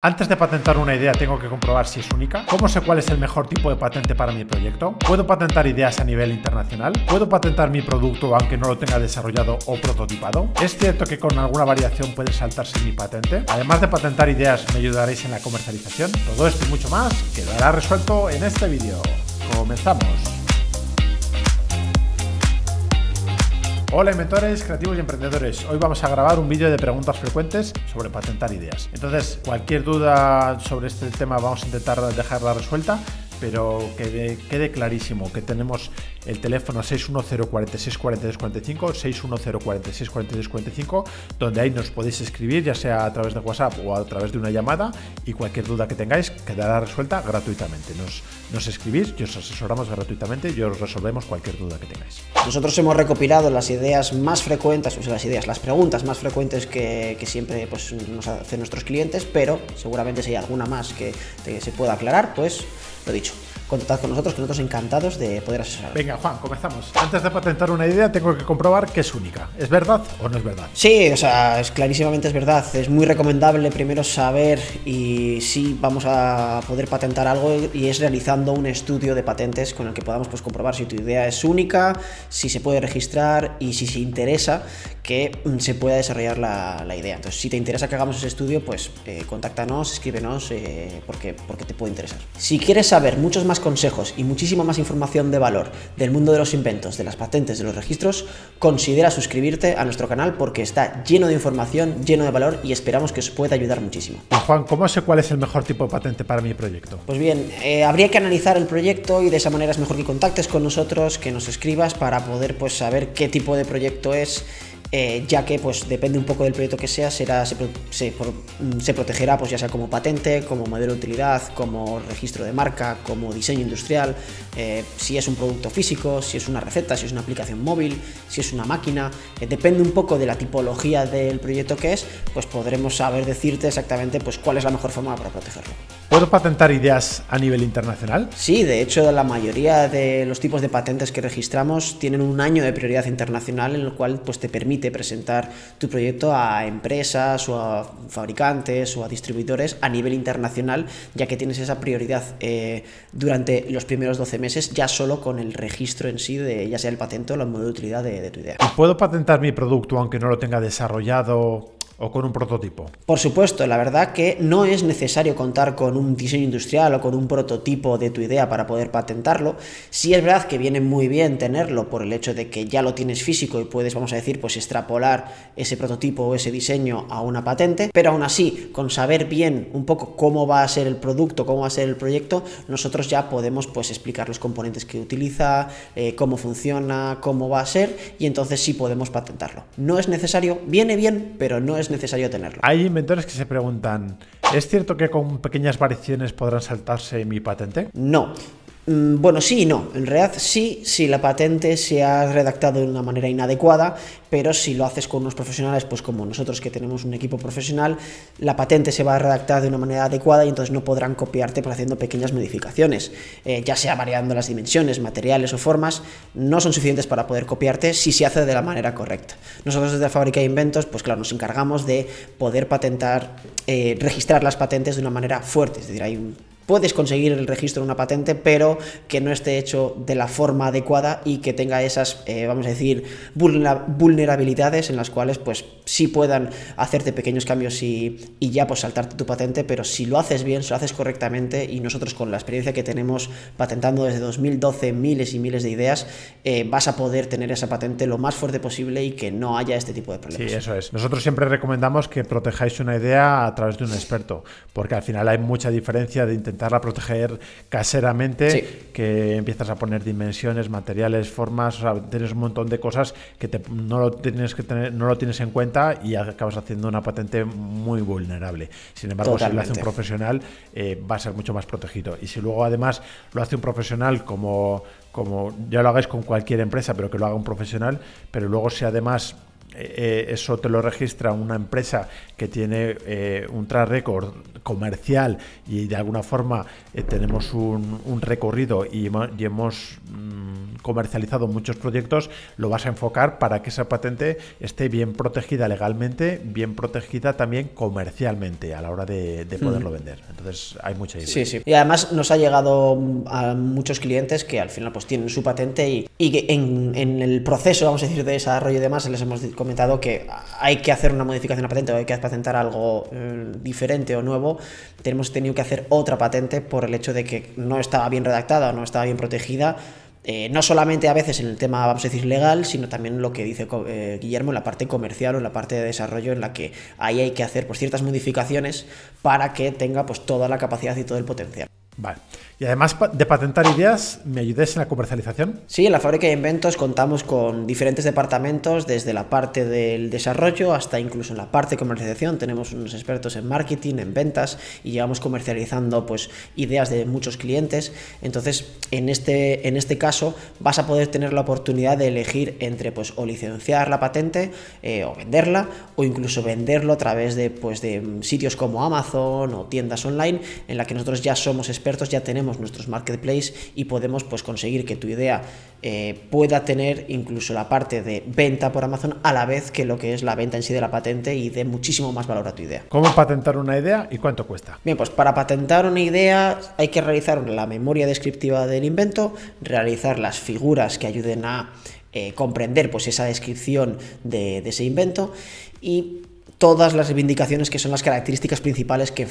Antes de patentar una idea tengo que comprobar si es única. ¿Cómo sé cuál es el mejor tipo de patente para mi proyecto? ¿Puedo patentar ideas a nivel internacional? ¿Puedo patentar mi producto aunque no lo tenga desarrollado o prototipado? ¿Es cierto que con alguna variación puede saltarse mi patente? Además de patentar ideas, ¿me ayudaréis en la comercialización? Todo esto y mucho más quedará resuelto en este vídeo. Comenzamos. Hola inventores, creativos y emprendedores. Hoy vamos a grabar un vídeo de preguntas frecuentes sobre patentar ideas. Entonces, cualquier duda sobre este tema vamos a intentar dejarla resuelta pero que quede clarísimo que tenemos el teléfono 610464345, 610464345, donde ahí nos podéis escribir, ya sea a través de WhatsApp o a través de una llamada, y cualquier duda que tengáis quedará resuelta gratuitamente. Nos, nos escribís y os asesoramos gratuitamente y os resolvemos cualquier duda que tengáis. Nosotros hemos recopilado las ideas más frecuentes, o sea, las ideas, las preguntas más frecuentes que, que siempre pues, nos hacen nuestros clientes, pero seguramente si hay alguna más que se pueda aclarar, pues lo dicho contactad con nosotros, que nosotros encantados de poder asesorar. Venga, Juan, comenzamos. Antes de patentar una idea, tengo que comprobar que es única. ¿Es verdad o no es verdad? Sí, o sea, es clarísimamente es verdad. Es muy recomendable primero saber y si vamos a poder patentar algo y es realizando un estudio de patentes con el que podamos pues, comprobar si tu idea es única, si se puede registrar y si se interesa que mm, se pueda desarrollar la, idea. Entonces, si te interesa que hagamos ese estudio, pues eh, contáctanos, escríbenos, eh, porque, porque te puede interesar. Si quieres saber muchos más consejos y muchísima más información de valor del mundo de los inventos, de las patentes, de los registros, considera suscribirte a nuestro canal porque está lleno de información, lleno de valor y esperamos que os pueda ayudar muchísimo. Juan, ¿cómo sé cuál es el mejor tipo de patente para mi proyecto? Pues bien, eh, habría que analizar el proyecto y de esa manera es mejor que contactes con nosotros, que nos escribas para poder pues saber qué tipo de proyecto es eh, ya que pues depende un poco del proyecto que sea, será, se, mm, se, protegerá pues ya sea como patente, como modelo de utilidad, como registro de marca, como diseño industrial, eh, si es un producto físico, si es una receta, si es una aplicación móvil, si es una máquina, eh, depende un poco de la tipología del proyecto que es, pues podremos saber decirte exactamente pues cuál es la mejor forma para protegerlo. ¿Puedo patentar ideas a nivel internacional? Sí, de hecho la mayoría de los tipos de patentes que registramos tienen un año de prioridad internacional en el cual pues, te permite presentar tu proyecto a empresas o a fabricantes o a distribuidores a nivel internacional, ya que tienes esa prioridad eh, durante los primeros 12 meses ya solo con el registro en sí de ya sea el patente o la modo de utilidad de, tu idea. ¿Y puedo patentar mi producto aunque no lo tenga desarrollado o con un prototipo? Por supuesto, la verdad que no es necesario contar con un diseño industrial o con un prototipo de tu idea para poder patentarlo. Sí es verdad que viene muy bien tenerlo por el hecho de que ya lo tienes físico y puedes, vamos a decir, pues extrapolar ese prototipo o ese diseño a una patente, pero aún así, con saber bien un poco cómo va a ser el producto, cómo va a ser el proyecto, nosotros ya podemos pues explicar los componentes que utiliza, eh, cómo funciona, cómo va a ser y entonces sí podemos patentarlo. No es necesario, viene bien, pero no es necesario tenerlo. Hay inventores que se preguntan, ¿es cierto que con pequeñas variaciones podrán saltarse mi patente? No. Mm, bueno, sí y no. En realidad sí, si la patente se ha redactado de una manera inadecuada, pero si lo haces con unos profesionales, pues como nosotros que tenemos un equipo profesional, la patente se va a redactar de una manera adecuada y entonces no podrán copiarte por haciendo pequeñas modificaciones, eh, ya sea variando las dimensiones, materiales o formas, no son suficientes para poder copiarte si se hace de la manera correcta. Nosotros desde Fábrica de Inventos, pues claro, nos encargamos de poder patentar, eh, registrar las patentes de una manera fuerte, es decir, hay un puedes conseguir el registro de una patente, pero que no esté hecho de la forma adecuada y que tenga esas, eh, vamos a decir, vulnerabilidades en las cuales pues sí puedan hacerte pequeños cambios y, ya pues saltarte tu patente, pero si lo haces bien, si lo haces correctamente y nosotros con la experiencia que tenemos patentando desde 2012 miles y miles de ideas, eh, vas a poder tener esa patente lo más fuerte posible y que no haya este tipo de problemas. Sí, eso es. Nosotros siempre recomendamos que protejáis una idea a través de un experto, porque al final hay mucha diferencia de intentar intentarla proteger caseramente, que empiezas a poner dimensiones, materiales, formas, tienes un montón de cosas que no, lo tienes que tener, no lo tienes en cuenta y acabas haciendo una patente muy vulnerable. Sin embargo, si lo hace un profesional, eh, va a ser mucho más protegido. Y si luego además lo hace un profesional como como ya lo hagáis con cualquier empresa, pero que lo haga un profesional, pero luego si además eh, eso te lo registra una empresa que tiene eh, un track record comercial y de alguna forma eh, tenemos un, recorrido y, hemos mm, comercializado muchos proyectos, lo vas a enfocar para que esa patente esté bien protegida legalmente, bien protegida también comercialmente a la hora de, poderlo vender. Entonces hay mucha idea. Sí, sí. Y además nos ha llegado a muchos clientes que al final pues tienen su patente y, y en, en, el proceso, vamos a decir, de desarrollo y demás, les hemos comentado que hay que hacer una modificación a la patente o hay que patentar algo eh, diferente o nuevo, tenemos tenido que hacer otra patente por el hecho de que no estaba bien redactada o no estaba bien protegida. Eh, no solamente a veces en el tema, vamos a decir, legal, sino también lo que dice eh, Guillermo en la parte comercial o en la parte de desarrollo, en la que ahí hay que hacer pues, ciertas modificaciones para que tenga pues, toda la capacidad y todo el potencial. Vale. Y además de patentar ideas, ¿me ayudes en la comercialización? Sí, en la fábrica de inventos contamos con diferentes departamentos, desde la parte del desarrollo hasta incluso en la parte de comercialización. Tenemos unos expertos en marketing, en ventas y llevamos comercializando pues, ideas de muchos clientes. Entonces, en este, en este caso, vas a poder tener la oportunidad de elegir entre pues, o licenciar la patente eh, o venderla o incluso venderlo a través de, pues, de sitios como Amazon o tiendas online en la que nosotros ya somos expertos, ya tenemos nuestros marketplace y podemos pues, conseguir que tu idea eh, pueda tener incluso la parte de venta por Amazon a la vez que lo que es la venta en sí de la patente y dé muchísimo más valor a tu idea. ¿Cómo patentar una idea y cuánto cuesta? Bien, pues para patentar una idea hay que realizar la memoria descriptiva del invento, realizar las figuras que ayuden a eh, comprender pues, esa descripción de, de ese invento y todas las reivindicaciones que son las características principales que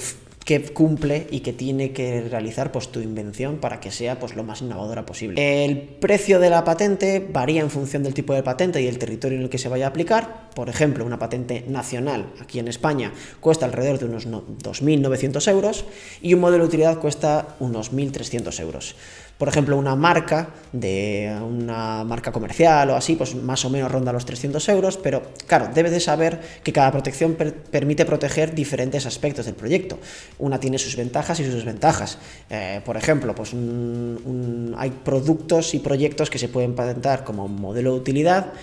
que cumple y que tiene que realizar pues, tu invención para que sea pues, lo más innovadora posible. El precio de la patente varía en función del tipo de patente y el territorio en el que se vaya a aplicar. Por ejemplo, una patente nacional aquí en España cuesta alrededor de unos 2.900 euros y un modelo de utilidad cuesta unos 1.300 euros por ejemplo, una marca de una marca comercial o así, pues más o menos ronda los 300 euros, pero claro, debes de saber que cada protección permite proteger diferentes aspectos del proyecto. Una tiene sus ventajas y sus desventajas. Eh, por ejemplo, pues hay productos y proyectos que se pueden patentar como modelo de utilidad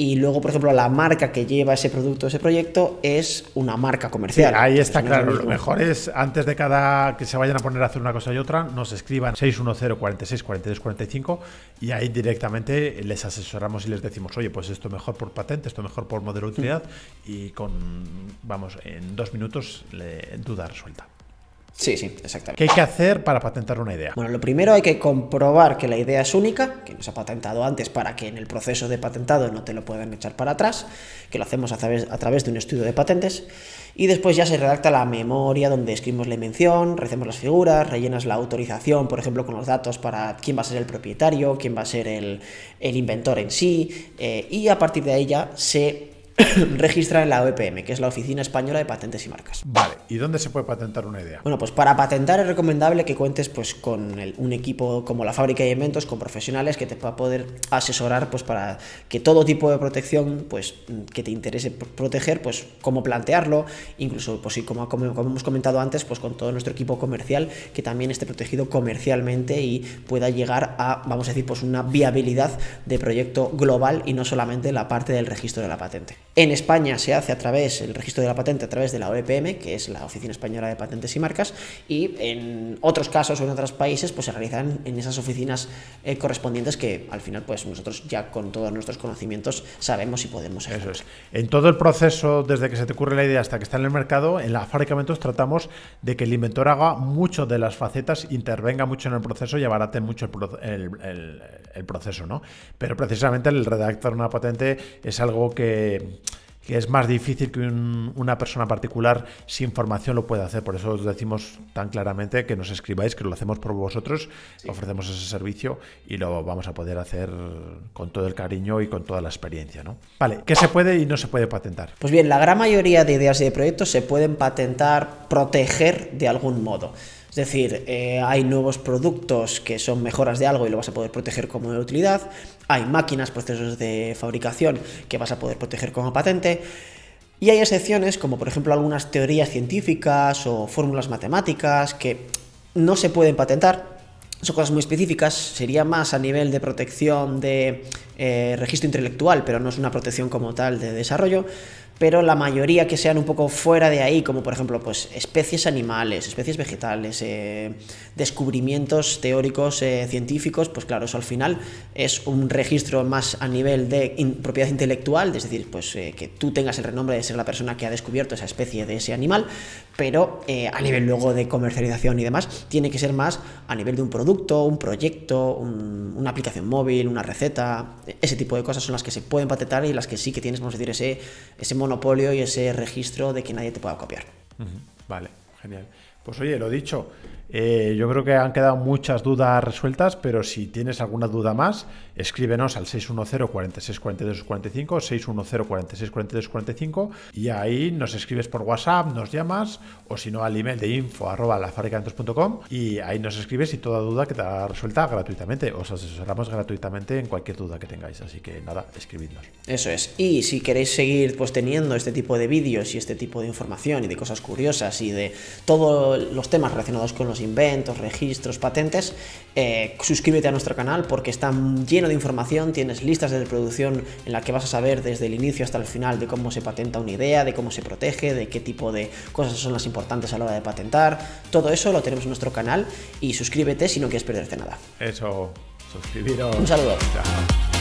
y luego, por ejemplo, la marca que lleva ese producto, ese proyecto, es una marca comercial. ahí está claro. Lo mejor es, antes de cada que se vayan a poner a hacer una cosa y otra, nos escriban 610 46 42 45 y ahí directamente les asesoramos y les decimos, oye, pues esto mejor por patente, esto mejor por modelo de utilidad y con, vamos, en dos minutos, duda resuelta. Sí, sí, exactamente. ¿Qué hay que hacer para patentar una idea? Bueno, lo primero hay que comprobar que la idea es única, que nos ha patentado antes para que en el proceso de patentado no te lo puedan echar para atrás, que lo hacemos a través, a través de un estudio de patentes, y después ya se redacta la memoria donde escribimos la invención, recemos las figuras, rellenas la autorización, por ejemplo, con los datos para quién va a ser el propietario, quién va a ser el, inventor en sí, eh, y a partir de ahí ya se registra en la OEPM, que es la Oficina Española de Patentes y Marcas. Vale, ¿y dónde se puede patentar una idea? Bueno, pues para patentar es recomendable que cuentes pues con un equipo como la fábrica de inventos, con profesionales que te pueda poder asesorar pues para que todo tipo de protección pues que te interese proteger, pues cómo plantearlo, incluso pues como, como, como hemos comentado antes, pues con todo nuestro equipo comercial que también esté protegido comercialmente y pueda llegar a, vamos a decir, pues una viabilidad de proyecto global y no solamente la parte del registro de la patente. En España se hace a través, el registro de la patente a través de la OEPM, que es la Oficina Española de Patentes y Marcas, y en otros casos o en otros países pues se realizan en esas oficinas eh, correspondientes que al final pues nosotros ya con todos nuestros conocimientos sabemos y podemos hacer. Eso es. En todo el proceso, desde que se te ocurre la idea hasta que está en el mercado, en la fábrica tratamos de que el inventor haga mucho de las facetas, intervenga mucho en el proceso y abarate mucho el, el proceso, ¿no? Pero precisamente el redactar una patente es algo que que es más difícil que una persona particular sin formación lo pueda hacer. Por eso os decimos tan claramente que nos escribáis, que lo hacemos por vosotros, ofrecemos ese servicio y lo vamos a poder hacer con todo el cariño y con toda la experiencia. ¿no? Vale, ¿qué se puede y no se puede patentar? Pues bien, la gran mayoría de ideas y de proyectos se pueden patentar, proteger de algún modo. Es decir, eh, hay nuevos productos que son mejoras de algo y lo vas a poder proteger como de utilidad. Hay máquinas, procesos de fabricación que vas a poder proteger como patente. Y hay excepciones, como por ejemplo algunas teorías científicas o fórmulas matemáticas que no se pueden patentar, son cosas muy específicas, sería más a nivel de protección de eh, registro intelectual, pero no es una protección como tal de desarrollo pero la mayoría que sean un poco fuera de ahí, como por ejemplo pues, especies animales, especies vegetales, eh, descubrimientos teóricos eh, científicos, pues claro, eso al final es un registro más a nivel de propiedad intelectual, es decir, pues eh, que tú tengas el renombre de ser la persona que ha descubierto esa especie de ese animal, pero a nivel luego de comercialización y demás, tiene que ser más a nivel de un producto, un proyecto, una aplicación móvil, una receta, ese tipo de cosas son las que se pueden patentar y las que sí que tienes, vamos a decir, ese, ese monopolio y ese registro de que nadie te pueda copiar. Vale, genial. Pues oye, lo dicho, eh, yo creo que han quedado muchas dudas resueltas, pero si tienes alguna duda más, escríbenos al 610 46 42 45, 610 46 42 45 y ahí nos escribes por WhatsApp, nos llamas o si no al email de info arroba y ahí nos escribes y toda duda que te resuelta gratuitamente. Os asesoramos gratuitamente en cualquier duda que tengáis, así que nada, escribidnos. Eso es. Y si queréis seguir pues teniendo este tipo de vídeos y este tipo de información y de cosas curiosas y de todos los temas relacionados con los inventos, registros, patentes, eh, suscríbete a nuestro canal porque está lleno de información, tienes listas de reproducción en la que vas a saber desde el inicio hasta el final de cómo se patenta una idea, de cómo se protege, de qué tipo de cosas son las importantes a la hora de patentar. Todo eso lo tenemos en nuestro canal y suscríbete si no quieres perderte nada. Eso, suscribiros. Un saludo. Chao.